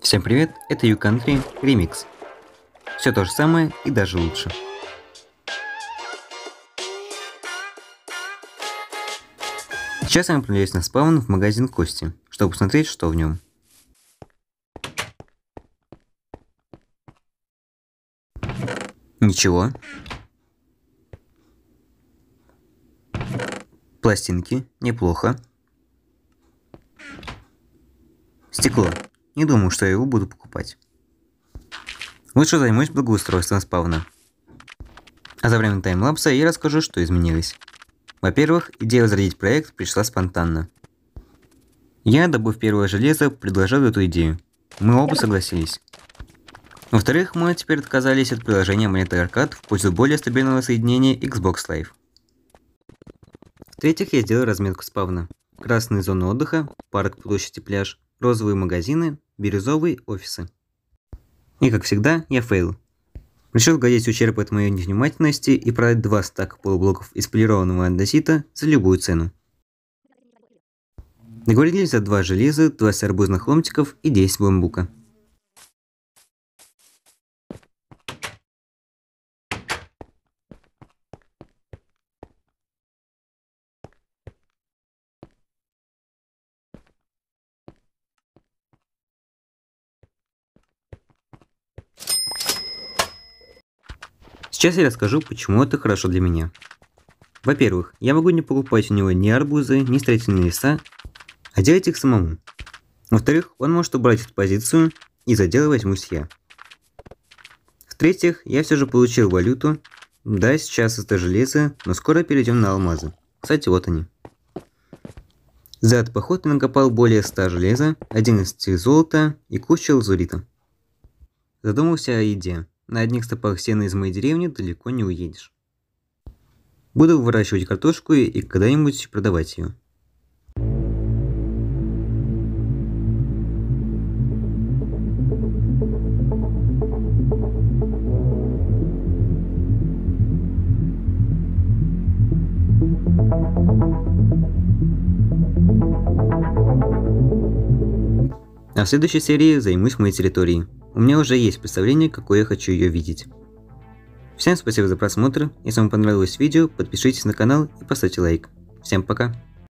Всем привет, это YouCountry Remix. Все то же самое и даже лучше. Сейчас я направляюсь на спаун в магазин Кости, чтобы посмотреть, что в нем. Ничего. Пластинки, неплохо. Стекло. Не думаю, что я его буду покупать. Лучше займусь благоустройством спавна. А за время таймлапса я расскажу, что изменилось. Во-первых, идея возродить проект пришла спонтанно. Я, добыв первое железо, предложил эту идею. Мы оба согласились. Во-вторых, мы теперь отказались от приложения Monitor Arcade в пользу более стабильного соединения Xbox Live. В-третьих, я сделал разметку спавна. Красные зоны отдыха, парк, площадь и пляж, розовые магазины, бирюзовые офисы. И как всегда, я fail. Решил сгладить ущерб от моей невнимательности и продать два стака полублоков из полированного андесита за любую цену. Договорились за два железа, 20 арбузных ломтиков и 10 бамбука. Сейчас я расскажу, почему это хорошо для меня. Во-первых, я могу не покупать у него ни арбузы, ни строительные леса, а делать их самому. Во-вторых, он может убрать эту позицию, и за дело возьмусь я. В-третьих, я все же получил валюту. Да, сейчас это железо, но скоро перейдем на алмазы. Кстати, вот они. За этот поход я накопал более 100 железа, 11 золота и кучу лазурита. Задумался о еде. На одних стопах сена из моей деревни далеко не уедешь. Буду выращивать картошку и когда-нибудь продавать ее. А в следующей серии займусь моей территорией. У меня уже есть представление, какой я хочу ее видеть. Всем спасибо за просмотр, если вам понравилось видео, подпишитесь на канал и поставьте лайк. Всем пока!